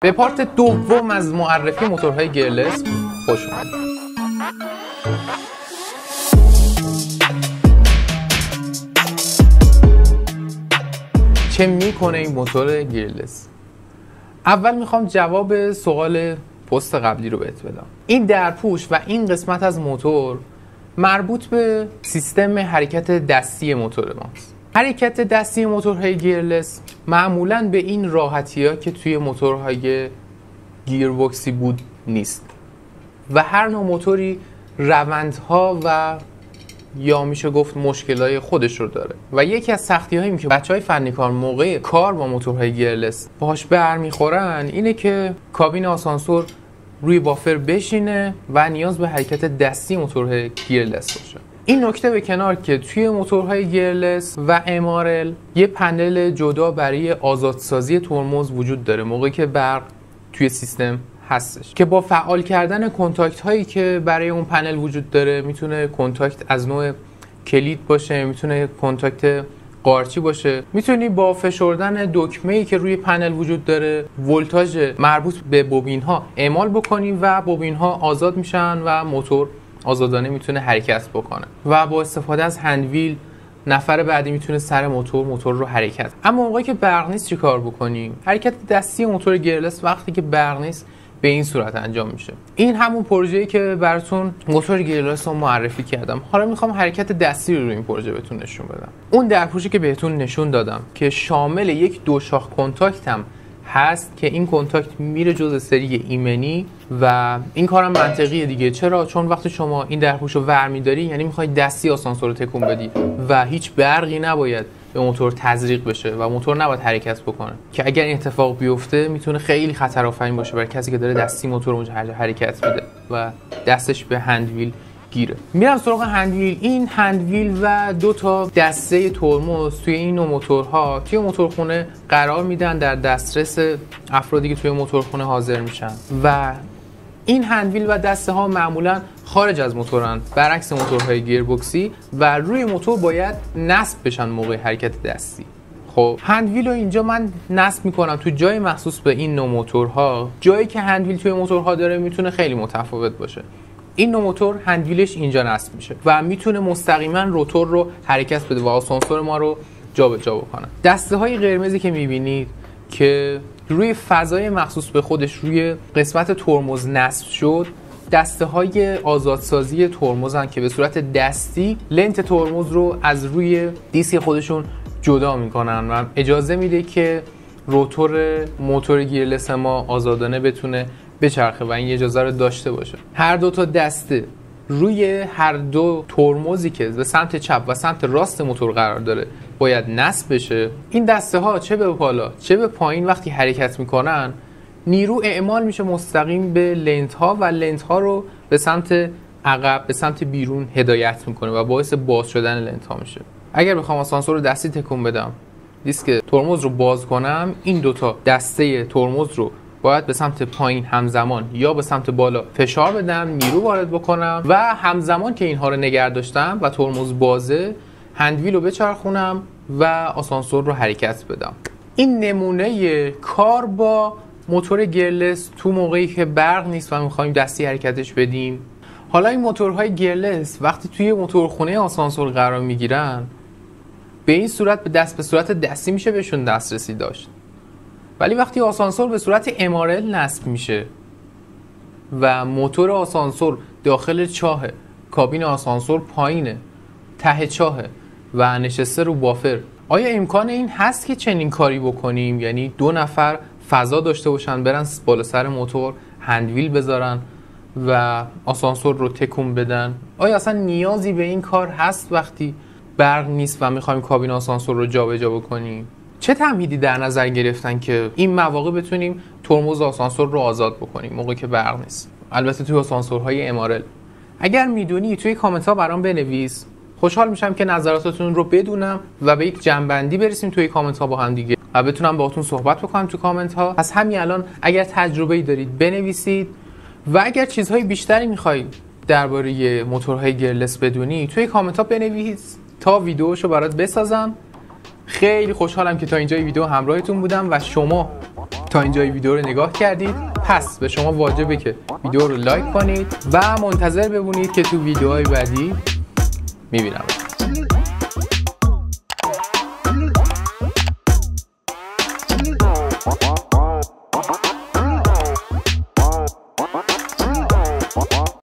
به پارت دوم از معرفی موتورهای گیرلس خوش اومدید. چه می‌کنه این موتور گیرلس؟ اول می‌خوام جواب سوال پست قبلی رو بهت بدم. این درپوش و این قسمت از موتور مربوط به سیستم حرکت دستی موتور ماست. حرکت دستی موتورهای گیرلس معمولا به این راحتی ها که توی موتورهای گیربکسی بود نیست. و هر نوع موتوری روندها و یا میشه گفت مشکلای خودش رو داره. و یکی از سختی هایی که بچه های فنی کار موقع کار با موتورهای گیرلس باهاش برمیخورن اینه که کابین آسانسور روی بافر بشینه و نیاز به حرکت دستی موتورهای گیرلس باشه. این نکته به کنار که توی موتورهای گیرلس و امارل یه پنل جدا برای آزادسازی ترمز وجود داره موقعی که برق توی سیستم هستش که با فعال کردن کنتاکت هایی که برای اون پنل وجود داره می‌تونه کنتاکت از نوع کلید باشه می‌تونه کنتاکت قارچی باشه. می‌تونی با فشردن دکمه ای که روی پنل وجود داره ولتاژ مربوط به بوبین ها اعمال بکنی و بوبین ها آزاد میشن و موتور آزادانه می‌تونه حرکت بکنه. و با استفاده از هندویل نفر بعدی می‌تونه سر موتور موتور رو حرکت اما موقعی که برق نیست چیکار بکنیم؟ حرکت دستی موتور گیرلس وقتی که برق نیست به این صورت انجام میشه. این همون پروژه‌ای که براتون موتور گیرلس رو معرفی کردم. حالا می‌خوام حرکت دستی رو روی این پروژه بهتون نشون بدم. اون درپوشی که بهتون نشون دادم که شامل یک دو شاخ کنتاکت هم هست که این کنتاکت میره جز سری ایمنی و این کارم منطقیه دیگه. چرا؟ چون وقتی شما این درپوش رو ور میداری یعنی می‌خوای دستی آسانسور رو تکون بدی و هیچ برقی نباید به موتور تزریق بشه و موتور نباید حرکت بکنه. که اگر این اتفاق بیفته می‌تونه خیلی خطرآفرین باشه برای کسی که داره دستی موتور اونجا حرکت میده و دستش به هندویل گیره. میرم سراغ هندویل. این هندویل و دو تا دسته ترمز توی این نوع موتورها توی موتورخونه قرار میدن در دسترس افرادی که توی موتورخونه حاضر میشن. و این هندویل و دسته ها معمولا خارج از موتورن برعکس موتورهای گیربکسی و روی موتور باید نصب بشن موقع حرکت دستی. خب هندویل رو اینجا من نصب می‌کنم. تو جای مخصوص به این نوع موتورها جایی که هندویل توی موتورها داره می‌تونه خیلی متفاوت باشه. این نوع موتور هندویلش اینجا نصب میشه و می‌تونه مستقیما روتور رو حرکت بده و آسانسور ما رو جابجا جا بکنه. دسته های قرمزی که می‌بینید که روی فضای مخصوص به خودش روی قسمت ترمز نصب شد دسته های آزادسازی ترمزن که به صورت دستی لنت ترمز رو از روی دیسک خودشون جدا می‌کنن و اجازه میده که روتور موتور گیرلس ما آزادانه بتونه بچرخه و این اجازه رو داشته باشه. هر دو تا دسته روی هر دو ترمزی که به سمت چپ و سمت راست موتور قرار داره باید نصب بشه. این دسته ها چه به بالا چه به پایین وقتی حرکت می‌کنن نیرو اعمال میشه مستقیم به لنت ها و لنت ها رو به سمت عقب به سمت بیرون هدایت می‌کنه و باعث باز شدن لنت ها میشه. اگر بخوام آسانسور رو دستی تکون بدم دیسک ترمز رو باز کنم این دوتا دسته ترمز رو باید به سمت پایین همزمان یا به سمت بالا فشار بدم نیرو وارد بکنم و همزمان که اینها رو نگه داشتم و ترمز بازه هندویل رو بچرخونم و آسانسور رو حرکت بدم. این نمونه کار با موتور گرلس تو موقعی که برق نیست و می‌خوایم دستی حرکتش بدیم. حالا این موتورهای گرلس وقتی توی موتورخونه آسانسور قرار می‌گیرن به این صورت به دست به صورت دستی میشه بهشون دسترسی داشت. ولی وقتی آسانسور به صورت امارل نصب میشه و موتور آسانسور داخل چاه کابین آسانسور پایینه ته چاهه و نشسته رو بافر آیا امکان این هست که چنین کاری بکنیم؟ یعنی دو نفر فضا داشته باشن برن بالا سر موتور هندویل بذارن و آسانسور رو تکون بدن؟ آیا اصلا نیازی به این کار هست وقتی برق نیست و می‌خوایم کابین آسانسور رو جابجا جا بکنیم؟ چه تمهیدی در نظر گرفتن که این مواقع بتونیم ترمز آسانسور رو آزاد بکنیم؟ موقعی که برق نیست. البته توی آسانسورهای امارل اگر می‌دونی توی کامنت ها برام بنویس. خوشحال میشم که نظراتتون رو بدونم و به یک جنبندی برسیم توی کامنت ها با هم دیگه و بتونم باهاتون صحبت بکنم تو کامنت ها از همین الان اگر تجربه ای دارید بنویسید و اگر چیزهای بیشتری می‌خواید درباره موتورهای گرلس بدونی توی کامنت ها بنویس تا ویدیوشو برات بسازم. خیلی خوشحالم که تا اینجا ویدیو همراهتون بودم و شما تا اینجای ویدیو رو نگاه کردید. پس به شما واجبه که ویدیو رو لایک کنید و منتظر بمونید که تو ویدیوهای بعدی می‌بینم